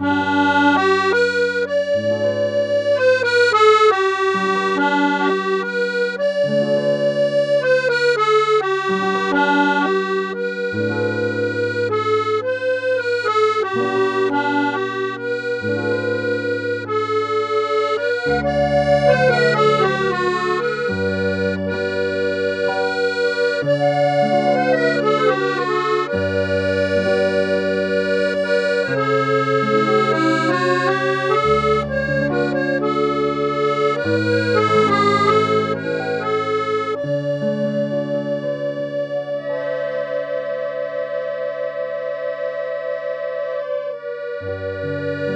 Bye. Música